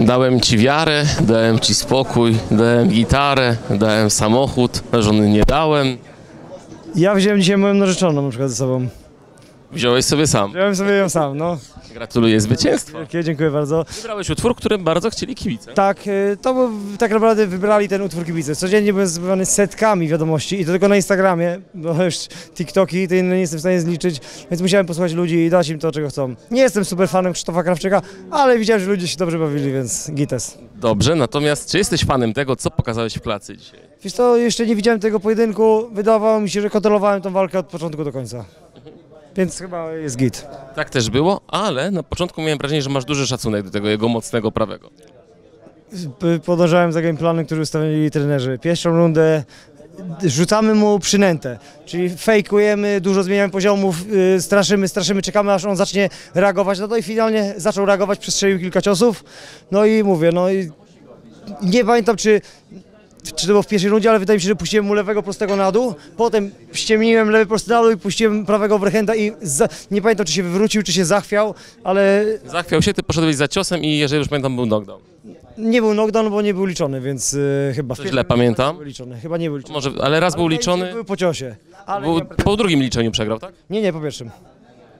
Dałem ci wiarę, dałem ci spokój, dałem gitarę, dałem samochód, żony nie dałem. Ja wziąłem dzisiaj moją narzeczoną na przykład ze sobą. Wziąłeś sobie sam. Wziąłem sobie ją sam, no. Gratuluję zwycięstwa. Wielkie, dziękuję bardzo. Wybrałeś utwór, który bardzo chcieli kibice. Tak, y, to był, tak naprawdę wybrali ten utwór kibice. Codziennie byłem zbywany setkami wiadomości i to tylko na Instagramie, bo już TikToki to inne nie jestem w stanie zliczyć, więc musiałem posłuchać ludzi i dać im to, czego chcą. Nie jestem super fanem Krzysztofa Krawczyka, ale widziałem, że ludzie się dobrze bawili, więc gites. Dobrze, natomiast czy jesteś fanem tego, co pokazałeś w klacy dzisiaj? Wiesz co, jeszcze nie widziałem tego pojedynku, wydawało mi się, że kontrolowałem tą walkę od początku do końca. Więc chyba jest git. Tak też było, ale na początku miałem wrażenie, że masz duży szacunek do tego jego mocnego prawego. Podążałem za gameplanem, który ustawili trenerzy. Pierwszą rundę rzucamy mu przynętę, czyli fejkujemy, dużo zmieniamy poziomów, yy, straszymy, straszymy, czekamy aż on zacznie reagować. No to i finalnie zaczął reagować, przestrzelił kilka ciosów. No i mówię, no i nie pamiętam czy, czy to było w pierwszej rundzie, ale wydaje mi się, że puściłem mu lewego prostego na dół, potem ściemniłem lewy prosty na dół i puściłem prawego overhanda i za, nie pamiętam czy się wywrócił, czy się zachwiał, ale Zachwiał się, ty poszedłeś za ciosem i jeżeli już pamiętam, był knockdown. nie był knockdown, bo nie był liczony, więc yy, chyba. pierwszej źle pamiętam. Nie był liczony, chyba nie był liczony. Może, ale raz był Ale liczony, Był po ciosie. Ale był, po drugim liczeniu przegrał, tak? nie, nie, po pierwszym.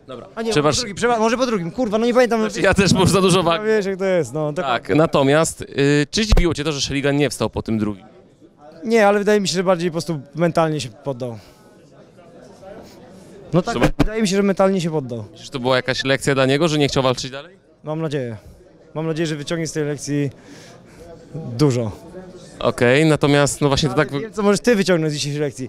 Dobra. A nie, Czy może, masz- po drugim, może po drugim, kurwa, no nie pamiętam. Znaczy, ja też już za dużo No wagi. wiesz jak to jest, no. Tak, natomiast y, czy zdziwiło cię to, że Sheligan nie wstał po tym drugim? Nie, ale wydaje mi się, że bardziej po prostu mentalnie się poddał. No tak, Super. wydaje mi się, że mentalnie się poddał. Czy to była jakaś lekcja dla niego, że nie chciał walczyć dalej? Mam nadzieję. Mam nadzieję, że wyciągnie z tej lekcji dużo. Okej, natomiast no właśnie to tak... Ale wiem, co możesz ty wyciągnąć z dzisiejszej lekcji.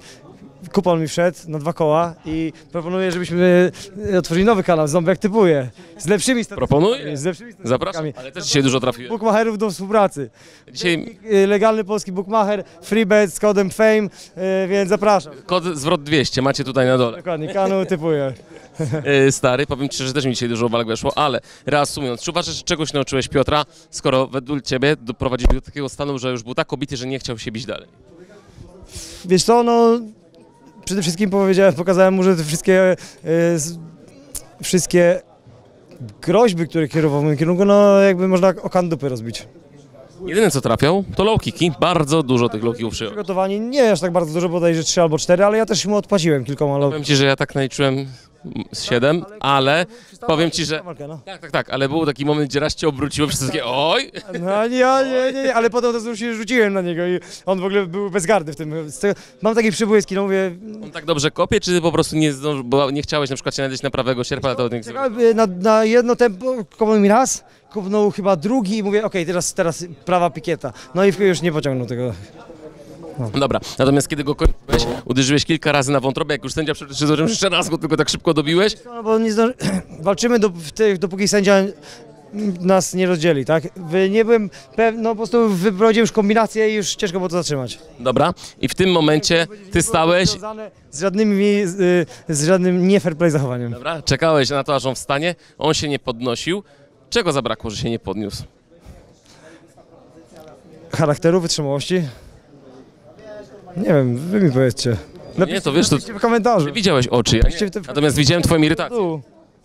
Kupon mi wszedł na dwa koła i proponuję, żebyśmy e, otworzyli nowy kanał, Ząbek jak typuje. Z lepszymi statystykami. Proponuję. Z lepszymi Zapraszam, ale też dzisiaj dużo trafiłem. Bookmacherów do współpracy. Dzisiaj Y, Legalny polski bookmacher, freebet z kodem FAME, y, więc zapraszam. kod zwrot 200 macie tutaj na dole. Dokładnie, kanał typuję. Yy, stary, powiem ci, że też mi dzisiaj dużo walk weszło, ale reasumując, czy uważasz, że czegoś nauczyłeś Piotra, skoro według ciebie doprowadził do takiego stanu, że już był tak obity, że nie chciał się bić dalej? Wiesz co, no przede wszystkim powiedziałem, pokazałem mu, że te wszystkie, s- wszystkie groźby, które kierował w moim kierunku, no jakby można okan dupy rozbić. Jedyne co trafiał, to low kicki. Bardzo dużo tych low kicków przyjął. Przygotowani nie aż tak bardzo dużo, bodajże trzy albo cztery, ale ja też mu odpłaciłem kilkoma low. Powiem ci, że ja tak naliczyłem z 7, ale powiem ci, że... No. Tak, tak, tak, ale był taki moment, gdzie raz cię obróciłem, wszyscy takie oj! No nie, nie, nie, nie, ale potem to już się rzuciłem na niego i on w ogóle był bezgardy w tym. Mam takie przybłyski, no mówię, On tak dobrze kopie, czy po prostu nie, zdąży, nie chciałeś na przykład się nadać na prawego sierpa, to y, na, na jedno tempo, kopnął mi raz, kopnął chyba drugi i mówię, okej, teraz, teraz prawa pikieta. No i już nie pociągnął tego. Dobra, natomiast kiedy go kończyłeś, uderzyłeś kilka razy na wątrobę, jak już sędzia przeszedł, że jeszcze raz go tylko tak szybko dobiłeś, No bo nie zdąży... walczymy do, tych, dopóki sędzia nas nie rozdzieli, tak? Nie byłem pewny, no po prostu wyprowadziłem już kombinację i już ciężko było to zatrzymać. dobra, i w tym momencie ty stałeś, Z żadnymi, z, y, z żadnym nie fair play zachowaniem. dobra, czekałeś na to, aż on wstanie, on się nie podnosił. Czego zabrakło, że się nie podniósł? Charakteru, wytrzymałości? Nie wiem, wy mi powiedzcie. Nie, to wiesz, to Napiszcie w komentarzu. widziałeś oczy, ja nie. Natomiast widziałem twoją irytację.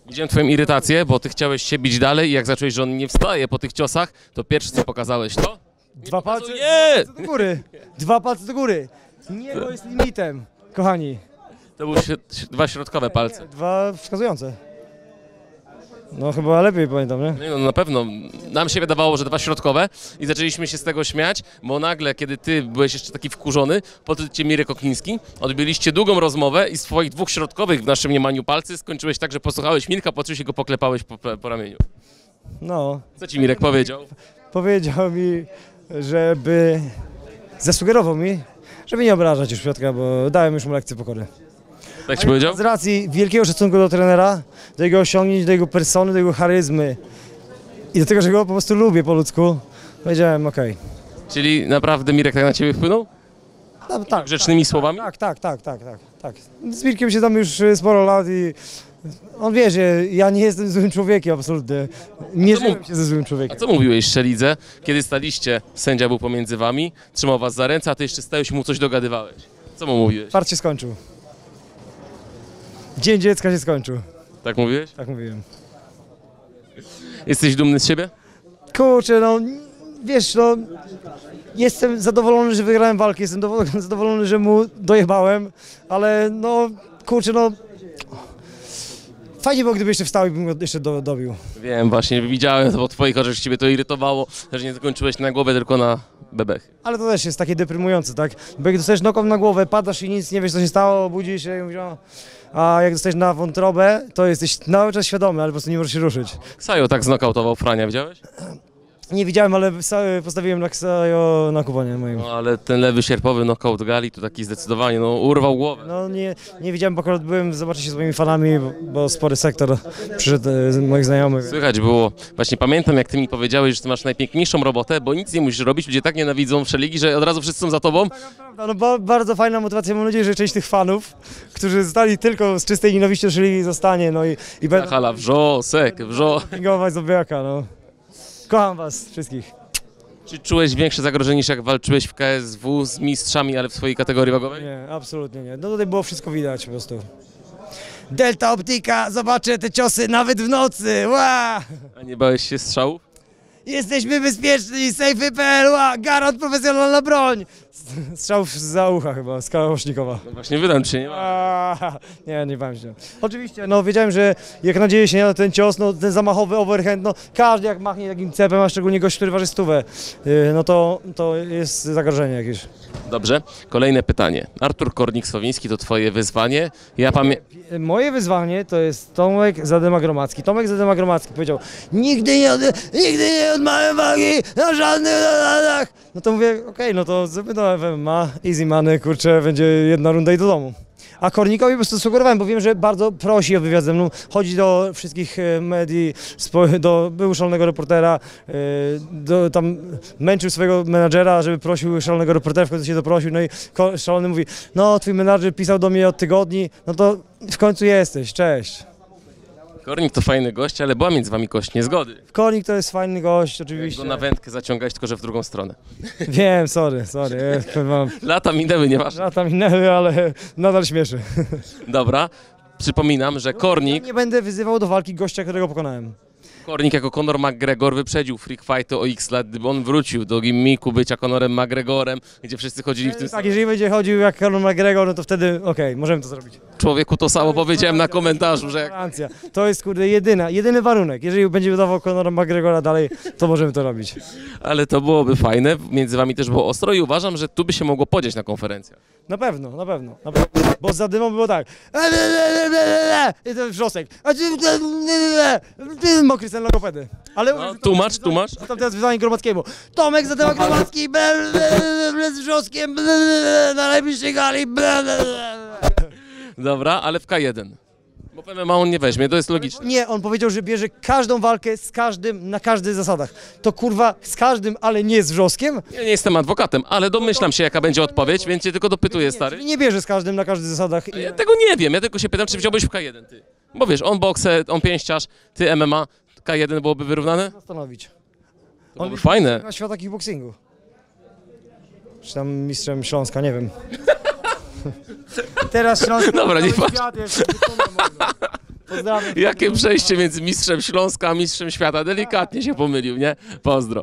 Widziałem twoją irytację, bo ty chciałeś się bić dalej i jak zacząłeś, że on nie wstaje po tych ciosach, to pierwsze co pokazałeś to? Dwa palce, Nie! do góry. Dwa palce do góry. Niebo jest limitem, kochani. To były dwa środkowe palce. Dwa wskazujące. No chyba lepiej pamiętam, nie? Nie, no na pewno. Nam się wydawało, że dwa środkowe i zaczęliśmy się z tego śmiać, bo nagle, kiedy ty byłeś jeszcze taki wkurzony, podszedł cię Mirek Okliński, odbyliście długą rozmowę i z twoich dwóch środkowych w naszym mniemaniu palcy skończyłeś tak, że posłuchałeś Mirka, po czym się go poklepałeś po, po ramieniu. No. Co ci Mirek powiedział? Powiedział mi, żeby... Zasugerował mi, żeby nie obrażać już Piotrka, bo dałem już mu lekcję pokory. Tak ci powiedział? Z racji wielkiego szacunku do trenera, do jego osiągnięć, do jego persony, do jego charyzmy i do tego, że go po prostu lubię po ludzku, powiedziałem okej. Czyli naprawdę Mirek tak na ciebie wpłynął? No, tak, Grzecznymi słowami? tak, tak, tak, tak, tak, tak. Z Mirkiem się tam już y, sporo lat i on wie, że ja nie jestem złym człowiekiem absolutnie. A żyłem się ze złym A człowiekiem. co mówiłeś Szelidze, kiedy staliście, sędzia był pomiędzy wami, trzymał was za ręce, a ty jeszcze stałeś i mu coś dogadywałeś? Co mu mówiłeś? Part się skończył. Dzień dziecka się skończył, Tak mówiłeś? tak mówiłem. Jesteś dumny z siebie? kurczę, no wiesz, no jestem zadowolony, że wygrałem walkę, jestem dowo- zadowolony, że mu dojebałem, ale no kurczę, no fajnie było, gdyby jeszcze wstał i bym go jeszcze do, dobił. Wiem, właśnie widziałem to po twoich oczach, że ciebie to irytowało, że nie zakończyłeś na głowę, tylko na bebech. Ale to też jest takie deprymujące, tak? Bo jak dostajesz noką na głowę, padasz i nic nie wiesz, co się stało, budzisz się i mówisz, o. A jak dostajesz na wątrobę, to jesteś cały czas świadomy, ale po prostu nie możesz się ruszyć. Ksajo tak znokautował Frania, widziałeś? Nie widziałem, ale postawiłem na kuponie moim. No ale ten lewy sierpowy knockout Gali to taki zdecydowanie, no urwał głowę. No nie, nie widziałem, bo akurat byłem zobaczyć się z moimi fanami, bo, bo spory sektor przyszedł e, z moich znajomych. Słychać było, właśnie pamiętam jak ty mi powiedziałeś, że ty masz najpiękniejszą robotę, bo nic nie musisz robić, ludzie tak nienawidzą wszeligi, że od razu wszyscy są za tobą. Prawda, No ba, bardzo fajna motywacja, mam nadzieję, że część tych fanów, którzy zostali tylko z czystej nienawiści, czyli zostanie, no i, i będą Hala, wrzo. pingować Zobiaka, no. Kocham was wszystkich. Czy czułeś większe zagrożenie niż jak walczyłeś w KSW z mistrzami, ale w swojej kategorii wagowej? Nie, absolutnie nie. No tutaj było wszystko widać po prostu. Delta Optika, zobaczę te ciosy nawet w nocy, ła! A nie bałeś się strzałów? Jesteśmy bezpieczni, safety.pl! Garant profesjonalna broń! Strzał za ucha chyba, z Kałasznikowa. No właśnie wydam czy nie ma. A, nie, nie się. Oczywiście, no wiedziałem, że jak nadzieję się na ten cios, no ten zamachowy overhand, no każdy jak machnie takim cepem, a szczególnie gość, który waży stówę, yy, no to, to jest zagrożenie jakieś. Dobrze, kolejne pytanie. Artur Kornik-Sowiński to twoje wyzwanie. Ja pamiętam... Moje wyzwanie to jest Tomek Zadema Gromacki. Tomek Zadema Gromacki powiedział, nigdy nie, nigdy nie odmawiam wagi na żadnych zasadach. No to mówię, okej, no to to MMA, easy money, kurczę, będzie jedna runda i do domu. A Kornikowi po prostu sugerowałem, bo wiem, że bardzo prosi o wywiad ze mną, chodzi do wszystkich e, medii, do, był szalonego reportera, e, do, tam męczył swojego menadżera, żeby prosił szalonego reportera, w końcu się doprosił, no i szalony mówi, no twój menadżer pisał do mnie od tygodni, no to w końcu jesteś, cześć. Kornik to fajny gość, ale była między wami kość niezgody. Kornik to jest fajny gość, oczywiście. go na wędkę zaciągać, tylko że w drugą stronę. Wiem, sorry, sorry, jest, kurwa, Lata minęły, nieważne. lata minęły, ale nadal śmieszy. Dobra, przypominam, że Kornik, Nie będę wyzywał do walki gościa, którego pokonałem. Kornik jako Conor McGregor wyprzedził Freak Fighty o x lat, gdyby on wrócił do gimmiku bycia Conorem McGregorem, gdzie wszyscy chodzili w tym Tak, jeżeli będzie chodził jak Conor McGregor, no to wtedy okej, możemy to zrobić. Człowieku to samo powiedziałem na komentarzu, że jak. To jest kurde jedyna, jedyny warunek. Jeżeli będzie udawał Conora McGregora dalej, to możemy to robić. Ale to byłoby fajne, między wami też było ostro i uważam, że tu by się mogło podzieć na konferencjach. Na pewno, na pewno. Na pewno. Bo za dymą było tak. I ten wrzosek. A ty mokry sen logopedy. Ale No, tłumacz, tłumacz. Tam teraz wyzwanie Gromackiemu. Tomek za temat Gromacki, ble, ble, ble, z wrzoskiem, na najbliższej gali. Dobra, ale w K1. Bo MMA on nie weźmie, to jest logiczne. Nie, on powiedział, że bierze każdą walkę z każdym, na każdych zasadach. To kurwa z każdym, ale nie z wrzoskiem? Ja nie jestem adwokatem, ale domyślam się jaka będzie odpowiedź, więc cię tylko dopytuję, Nie, stary. czyli nie bierze z każdym na każdych zasadach. Ja tego nie wiem, ja tylko się pytam, czy wziąłbyś w K1 ty. Bo wiesz, on boksę, on pięściarz, ty MMA, K1 byłoby wyrównane? Zastanowić. To byłoby fajne. Na świata kickboxingu. Czy tam mistrzem Śląska, nie wiem. Teraz Śląsk... Dobra, nie patrz. świat jest. Pozdrawiam. Jakie przejście między mistrzem Śląska a mistrzem świata, delikatnie się pomylił, nie? Pozdro.